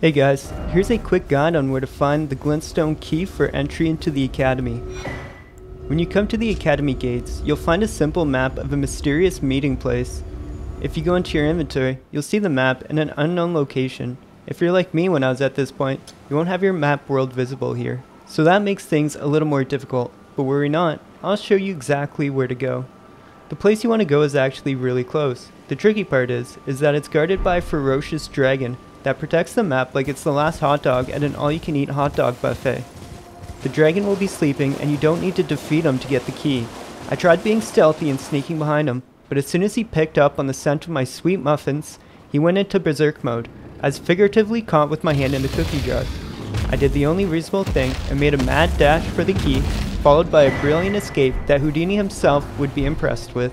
Hey guys, here's a quick guide on where to find the glintstone key for entry into the academy. When you come to the academy gates, you'll find a simple map of a mysterious meeting place. If you go into your inventory, you'll see the map in an unknown location. If you're like me when I was at this point, you won't have your map world visible here. So that makes things a little more difficult, but worry not, I'll show you exactly where to go. The place you want to go is actually really close. The tricky part is, is that it's guarded by a ferocious dragon that protects the map like it's the last hot dog at an all-you-can-eat hot dog buffet. The dragon will be sleeping and you don't need to defeat him to get the key. I tried being stealthy and sneaking behind him, but as soon as he picked up on the scent of my sweet muffins, he went into berserk mode, as figuratively caught with my hand in the cookie jar. I did the only reasonable thing and made a mad dash for the key, followed by a brilliant escape that Houdini himself would be impressed with.